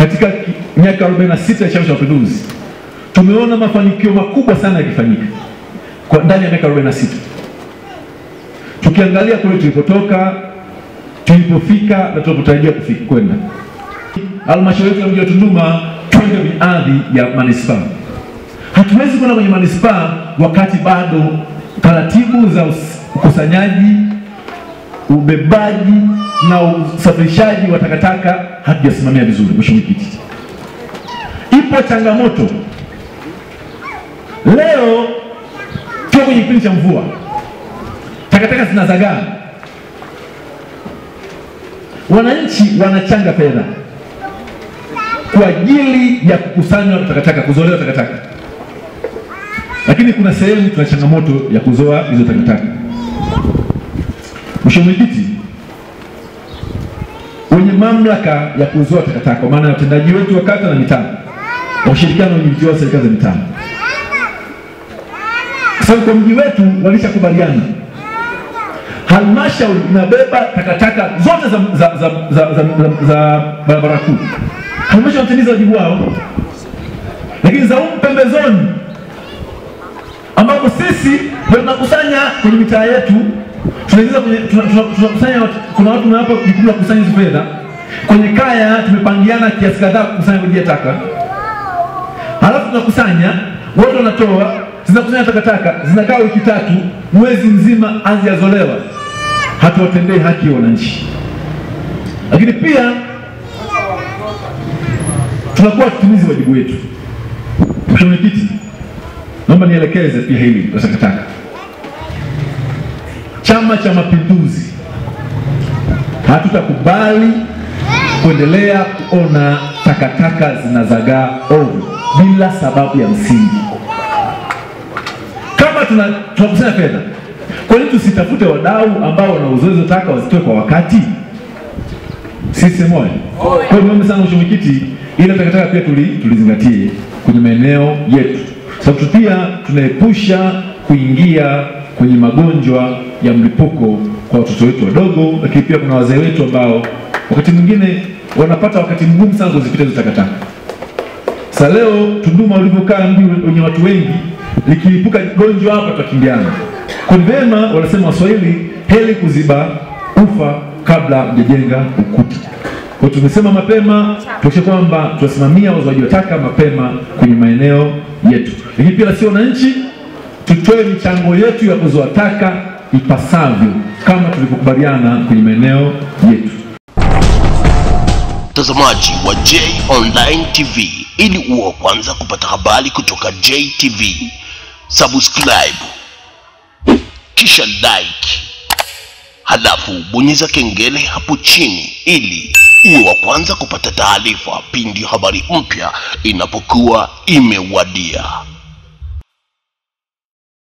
katika miaka 46 ya Chama cha Mapinduzi tumeona mafanikio makubwa sana yakifanyika kwa ndani ya miaka 46. Tukiangalia kule tulipotoka, tulipofika na tunapotarajia kufika kwenda. Halmashauri yetu ya mji wa Tunduma twende kwenye ardhi ya manispaa. Hatuwezi kwenda kwenye manispaa wakati bado taratibu za ukusanyaji, ubebaji na usafirishaji wa takataka hatujasimamia vizuri. Mheshimiwa Mwenyekiti, ipo changamoto leo, tuko kwenye kipindi cha mvua, takataka zinazagaa, wananchi wanachanga fedha kwa ajili ya kukusanywa takataka, kuzolewa takataka, lakini kuna sehemu tuna changamoto ya kuzoa hizo takataka. Mheshimiwa Mwenyekiti, wenye mamlaka ya kuzoa takataka kwa maana ya watendaji wetu wa kata na mitaa. Kwa ushirikiano na serikali za mitaa, kwa sababu kwa mji wetu walishakubaliana. Halmashauri inabeba takataka zote za, za, za, za, za, za, za barabara kuu. Halmashauri inatimiza wajibu wao, lakini za humu pembezoni ambapo sisi tunakusanya kwenye mitaa yetu, tunaingiza tunakusanya, kuna watu tunawapa jukumu la kukusanya hizo fedha kwenye kaya, tumepangiana kiasi kadhaa kukusanya kujia taka, halafu tunakusanya, watu wanatoa, zinakusanya takataka, zinakaa wiki tatu, mwezi mzima, hazijazolewa. Hatuwatendei haki ya wananchi, lakini pia tunakuwa tutimizi wajibu wetu. Mheshimiwa Mwenyekiti, naomba nielekeze pia hili la takataka. Chama cha Mapinduzi hatutakubali kuendelea kuona takataka zinazagaa ovyo bila sababu ya msingi. Kama tuna tunakusanya fedha, kwa nini tusitafute wadau ambao wana uzoezo taka wazitoe kwa wakati? Sisi moja. Kwa niombe sana Mheshimiwa Mwenyekiti, ile takataka pia tuli, tulizingatie kwenye maeneo yetu, sababu pia tunaepusha kuingia kwenye magonjwa ya mlipuko kwa watoto wetu wadogo, lakini pia kuna wazee wetu ambao wakati mwingine wanapata wakati mgumu sana kuzipita hizo takataka. Sasa leo Tunduma ulivyokaa mji wenye watu wengi, likilipuka gonjwa hapa tutakimbiana. Kwa wanasema Waswahili, heli kuziba ufa kabla hujajenga ukuta. Kwa tumesema mapema tuakishe kwamba tunasimamia wazoaji wa taka mapema kwenye maeneo yetu, lakini pia sio wananchi, tutoe michango yetu ya kuzoa taka ipasavyo kama tulivyokubaliana kwenye maeneo yetu. Mtazamaji wa J Online TV, ili uwe wa kwanza kupata habari kutoka JTV, subscribe kisha like, halafu bonyeza kengele hapo chini ili uwe wa kwanza kupata taarifa pindi habari mpya inapokuwa imewadia.